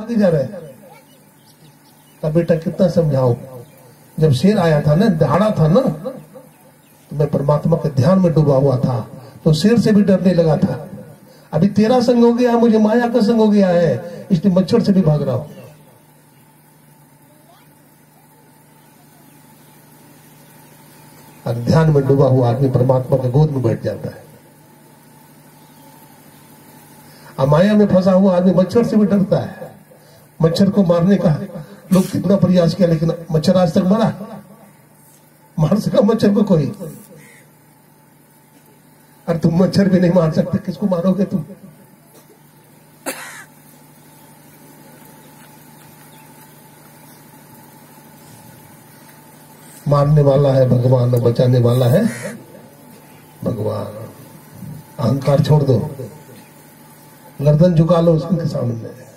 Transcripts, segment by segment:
रहे हैं। बेटा कितना समझाओ जब शेर आया था ना, दहाड़ा था ना तो मैं परमात्मा के ध्यान में डूबा हुआ था तो शेर से भी डरने लगा था। अभी तेरा संग हो गया, मुझे माया का संग हो गया है, इसलिए मच्छर से भी भाग रहा हूँ। और ध्यान में डूबा हुआ आदमी परमात्मा के गोद में बैठ जाता है। अब माया में फंसा हुआ आदमी मच्छर से भी डरता है। मच्छर को मारने का। लोग कितना प्रयास किया, लेकिन मच्छर आज तक मरा। मार सका मच्छर को कोई। और तुम मच्छर भी नहीं मार सकते, किसको मारोगे तुम? मारने वाला है भगवान बचाने वाला है भगवान। अहंकार छोड़ दो। गर्दन झुका लो उसके सामने।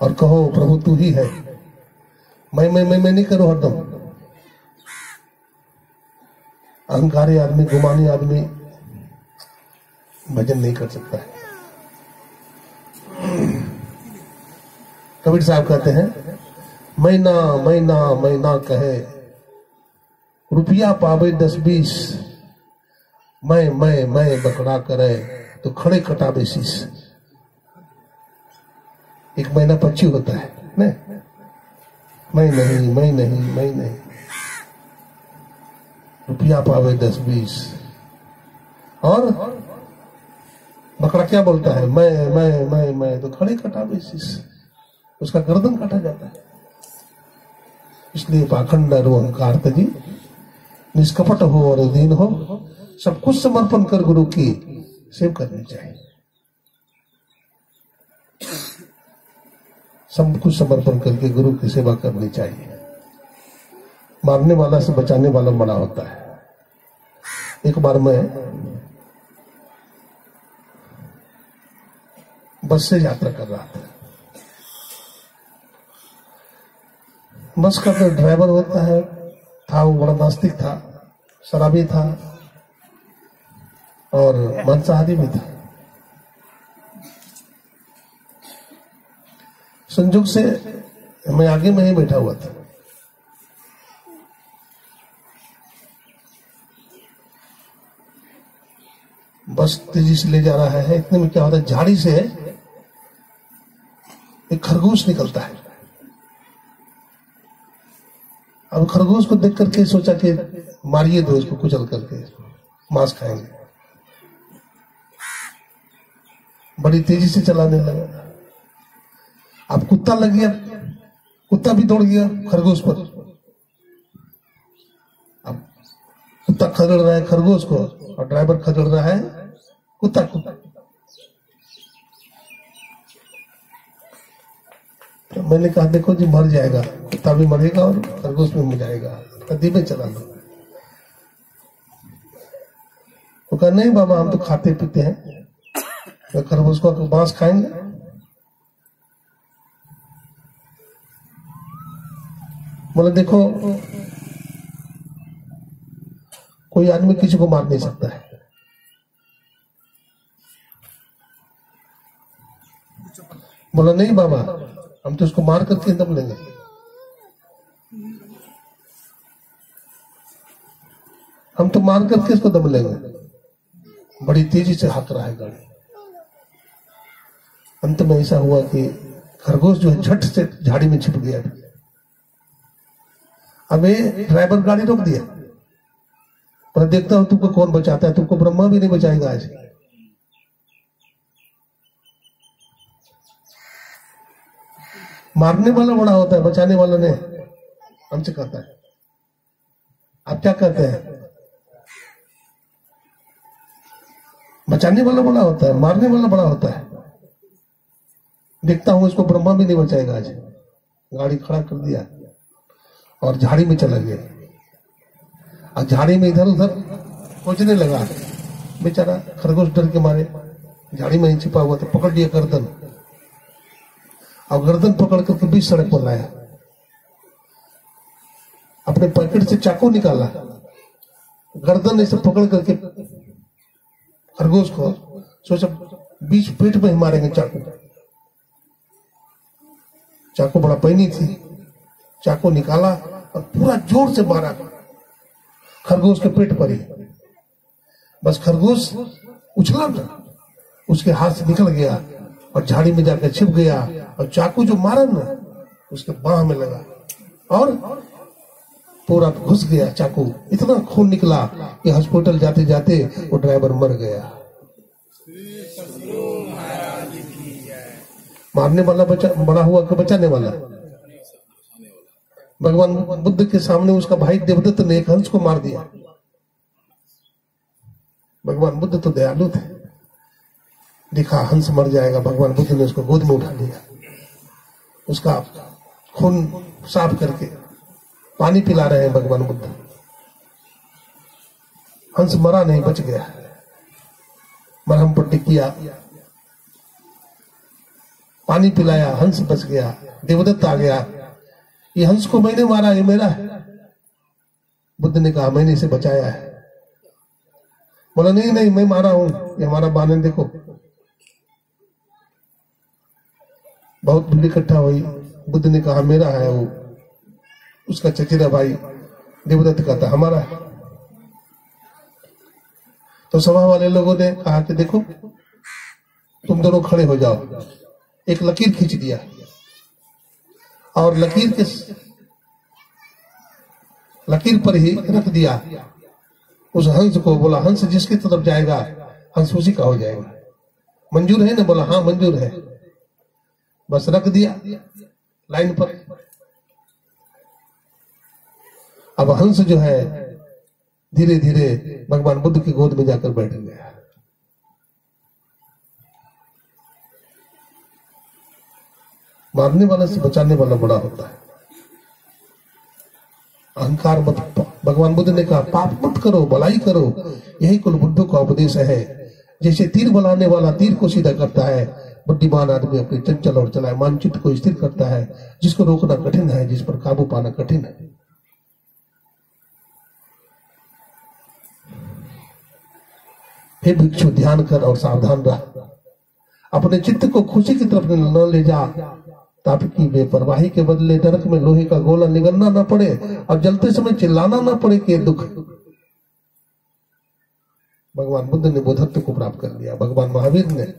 और कहो, प्रभु, तू ही है। मैं मैं मैं मैं नहीं करो हरदम। अहंकारी आदमी, गुमानी आदमी भजन नहीं कर सकता है। कबीर साहब कहते हैं महीना महीना महीना कहे। रुपया पावे दस बीस। मैं मैं मैं बकड़ा करे तो खड़े कटावे शीश एक महीना पक्षी होता है ने? मैं नहीं मैं नहीं मैं नहीं। रुपया पावे दस बीस। और? बकरा क्या बोलता है? मैं मैं मैं मैं। तो खड़े कटावे शीश उसका गर्दन काटा जाता है। इसलिए पाखंड अहंकार तजी निष्कपट हो और दीन हो। सब कुछ समर्पण कर गुरु की सेव करनी चाहिए। सब कुछ समर्पण करके गुरु की सेवा करनी चाहिए। मारने वाला से बचाने वाला बड़ा होता है। एक बार मैं बस से यात्रा कर रहा था। बस का जो ड्राइवर होता है, था वो बड़ा नास्तिक था, शराबी था और मांसाहारी भी था। संयोग से मैं आगे में ही बैठा हुआ था। बस तेज़ी से ले जा रहा है, इतने में क्या होता है, झाड़ी से एक खरगोश निकलता है। अब खरगोश को देख करके सोचा कि मारिए दो इसको कुचल करके, मांस खाएँगे। बड़ी तेज़ी से चलाने लगा। अब कुत्ता लग गया। कुत्ता भी दौड़ गया खरगोश पर। अब कुत्ता खगड़ रहा है खरगोश को और ड्राइवर खगड़ रहा है कुत्ता को। तो मैंने कहा, देखो जी, मर जाएगा। कुत्ता भी मरेगा और खरगोश भी मर जाएगा। कदी में चला लो। वो कहा, नहीं बाबा, हम तो खाते पीते हैं। तो खरगोश को बाँस खाएँगे? बोले, देखो, कोई आदमी किसी को मार नहीं सकता है। बोला, नहीं बाबा, हम तो उसको मार करके दम लेंगे। हम तो मार करके इसको दम लेंगे। बड़ी तेज़ी से हाथ रहा है गाड़ी। अंत में ऐसा हुआ कि खरगोश जो है झट से झाड़ी में छिप गया। अब ये ड्राइवर गाड़ी रोक दिया। पर देखता हूँ तुमको कौन बचाता है। तुमको ब्रह्मा भी नहीं बचाएगा आज। मारने वाला बड़ा होता है, बचाने वाला ने हमसे कहता है। आप क्या कहते हैं? बचाने वाला बड़ा होता है, मारने वाला बड़ा होता है। देखता हूँ इसको ब्रह्मा भी नहीं बचाएगा आज। गाड़ी खड़ा कर दिया। और झाड़ी में चला गया। और झाड़ी में इधर उधर पहुँचने लगा। बेचारा खरगोश डर के मारे झाड़ी में छिपा हुआ था, पकड़ लिया गर्दन। और गर्दन पकड़ करके बीच सड़क पर लाया। अपने पैकेट से चाकू निकाला। गर्दन ऐसे पकड़ करके खरगोश को सोचा, बीच पेट में ही मारेंगे चाकू। चाकू बड़ा पैनी थी। चाकू निकाला और पूरा ज़ोर से मारा। खरगोश के पेट पर ही। बस खरगोश उछला ना उसके हाथ से निकल गया और झाड़ी में जाकर छिप गया और चाकू जो मारा ना, उसके बाह में लगा। और पूरा घुस गया चाकू। इतना खून निकला कि हॉस्पिटल जाते जाते वो ड्राइवर मर गया। मारने वाला बचा, बड़ा हुआ कि बचाने वाला? भगवान बुद्ध के सामने उसका भाई देवदत्त ने एक हंस को मार दिया। भगवान बुद्ध तो दयालु थे। देखा हंस मर जाएगा, भगवान बुद्ध ने उसको गोद में उठा लिया। उसका खून साफ़ करके पानी पिला रहे हैं भगवान बुद्ध। हंस मरा नहीं, बच गया। मरहम पट्टी किया। पानी पिलाया, हंस बच गया। देवदत्त आ गया। ये हंस को मैंने मारा, ये मेरा है। बुद्ध ने कहा, मैंने इसे बचाया है। बोला, नहीं नहीं, मैं मारा हूँ। ये हमारा बानन देखो। बहुत भीड़ इकट्ठा हुई। बुद्ध ने कहा, मेरा है वो। उसका चचेरा भाई देवदत्त का था, हमारा है। तो सभा वाले लोगों ने कहा कि, देखो, तुम दोनों खड़े हो जाओ। एक लकीर खींच दिया। और लकीर के लकीर पर ही रख दिया। उस हंस को बोला, हंस, जिसकी तरफ़ जाएगा, हंस उसी का हो जाएगा। मंजूर है ना? बोला हाँ मंजूर है। बस रख दिया लाइन पर। अब हंस जो है धीरे धीरे भगवान बुद्ध की गोद में जाकर बैठ गया। मारने वाला से बचाने वाला बड़ा होता है। अहंकार मत भगवान बुद्ध ने कहा, पाप मत करो, भलाई करो। यही कुल बुद्धों का उपदेश है। जैसे तीर बनाने वाला तीर को सीधा करता है, बुद्धिमान आदमी अपनी चंचल और चलाए मानचित्र को स्थिर करता है, जिसको रोकना कठिन है, जिस पर काबू पाना कठिन है। हे भिक्षु, ध्यान कर और सावधान रह। अपने चित्त को खुशी की तरफ़ न ले जा। ताकि बेपरवाही के बदले नरक में लोहे का गोला निगलना न पड़े और जलते समय चिल्लाना ना पड़े कि दुख। भगवान बुद्ध ने बोधत्व को प्राप्त कर लिया। भगवान महावीर ने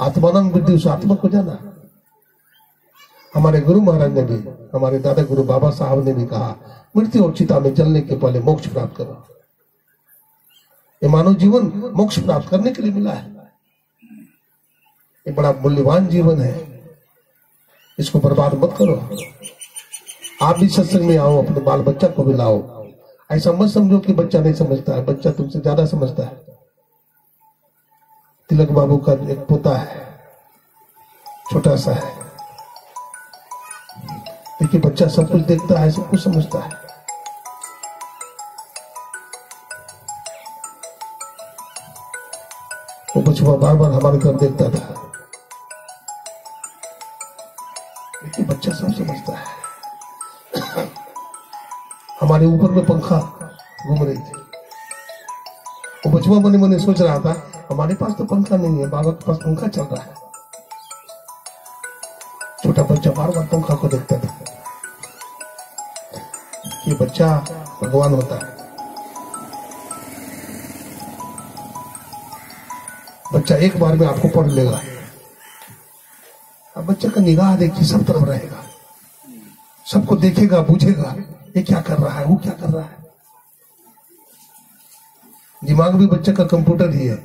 आत्मानंद बुद्धि उस आत्मा को जाना। हमारे गुरु महाराज ने भी, हमारे दादा गुरु बाबा साहब ने भी कहा, मृत्यु और चिता में जलने के पहले मोक्ष प्राप्त करो। ये मानव जीवन मोक्ष प्राप्त करने के लिए मिला है। ये बड़ा मूल्यवान जीवन है। इसको बर्बाद मत करो। आप भी सत्संग में आओ, अपने बाल बच्चा को भी लाओ। ऐसा मत समझो कि बच्चा नहीं समझता है, बच्चा तुमसे ज़्यादा समझता है। तिलक बाबू का एक पोता है, छोटा सा है। देखिए, बच्चा सब कुछ देखता है, सब कुछ समझता है। वो बचुआ बार बार हमारे घर देखता था। हमारे ऊपर में पंखा घूम रही थी। वो बचुआ मने मने सोच रहा था, हमारे पास तो पंखा नहीं है, बाबा के पास पंखा चल रहा है। छोटा बच्चा बार बार पंखा को देखता था ये बच्चा भगवान होता है। बच्चा एक बार में आपको पढ़ लेगा। अब बच्चे का निगाह देखिए, सब तरफ़ रहेगा। सबको देखेगा, पूछेगा। ये क्या कर रहा है? वो क्या कर रहा है? दिमाग भी बच्चे का कंप्यूटर ही है।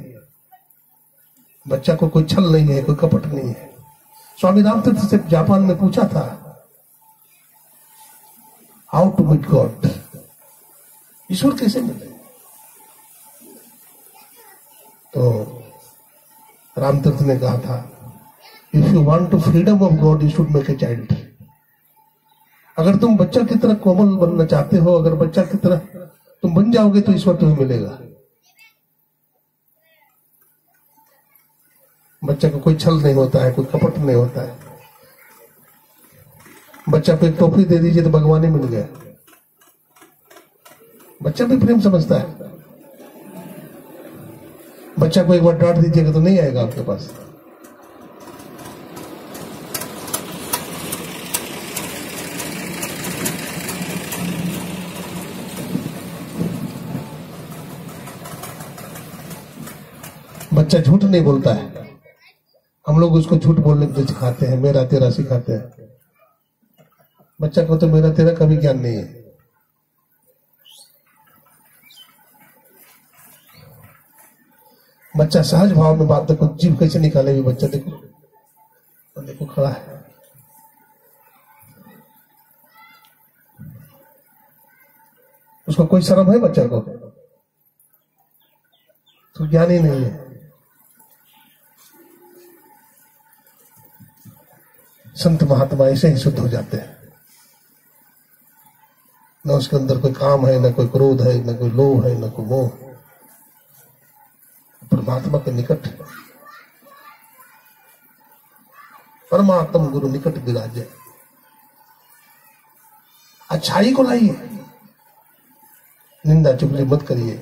बच्चा को कोई छल नहीं है, कोई कपट नहीं है। स्वामी रामतीर्थ से जापान में पूछा था हाउ टू मीट गॉड ईश्वर कैसे मिले? तो रामतीर्थ ने कहा था if you want to freedom of God you should make a child अगर तुम बच्चा की तरह कोमल बनना चाहते हो, अगर बच्चा की तरह तुम बन जाओगे तो ईश्वर तुम्हें मिलेगा। बच्चा को कोई छल नहीं होता है, कोई कपट नहीं होता है। बच्चा को एक टोपी दे दीजिए तो भगवान ही मिल गया। बच्चा भी प्रेम समझता है। बच्चा को एक बार डांट दीजिएगा तो नहीं आएगा आपके पास। बच्चा झूठ नहीं बोलता है। हम लोग उसको झूठ बोलने के सिखाते हैं, मेरा तेरा सिखाते हैं। बच्चा को तो मेरा तेरा कभी ज्ञान नहीं है। बच्चा सहज भाव में बात देखो जीव कैसे निकाले भी बच्चा? देखो। देखो, खड़ा है। उसको कोई शर्म है बच्चा को? तो ज्ञान ही नहीं है। संत महात्मा ऐसे ही शुद्ध हो जाते हैं। न उसके अंदर कोई काम है, न कोई क्रोध है, न कोई लोभ है, न कोई मोह। परमात्मा के निकट परमात्म गुरु निकट विराजे। अच्छाई को लाइए। निंदा चुगली मत करिए।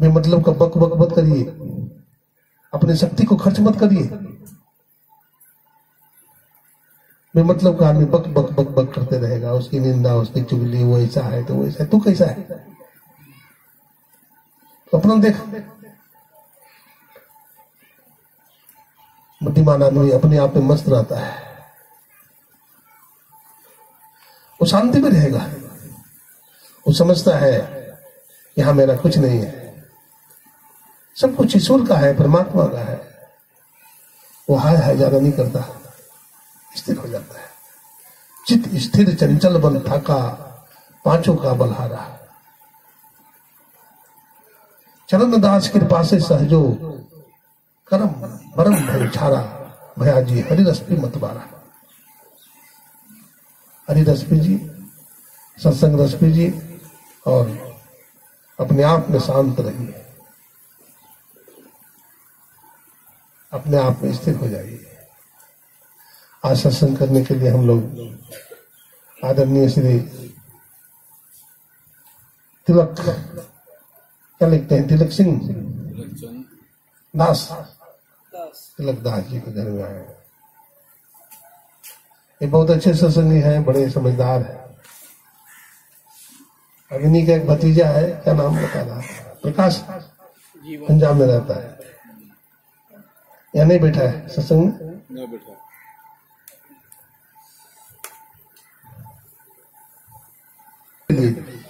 बेमतलब का बक बक मत करिए। अपनी शक्ति को खर्च मत करिए। बेमतलब का आदमी बक बक बक बक करते रहेगा। उसकी निंदा, उसकी चुगली, वो ऐसा है तो वो ऐसा है। तू कैसा है? अपना देख। बुद्धिमान आदमी अपने आप में मस्त रहता है। वो शांति में रहेगा। वो समझता है, यहाँ मेरा कुछ नहीं है। सब कुछ ईश्वर का है, परमात्मा का है। वो हाय हाय, ज़्यादा नहीं करता। स्थिर हो जाता है। चित स्थिर, चंचल बल थाका पाँचों का बलहारा। चरण दास कृपा से सहजो, करम परम भय छारा भया जी हरि रश्मि मतवारा हरि जी सत्संग रश्मि जी, और अपने आप में शांत रहिए। अपने आप में स्थिर हो जाइए। सत्संग करने के लिए हम लोग आदरणीय श्री तिलक, क्या लिखते हैं? तिलक सिंह? दास। तिलक दास जी के घर में आए ये बहुत अच्छे सत्संगी हैं, बड़े समझदार हैं। अग्नि का एक भतीजा है, क्या नाम बता रहा प्रकाश पंजाब में रहता है। या नहीं बैठा है, सत्संग? में? बेटा लिए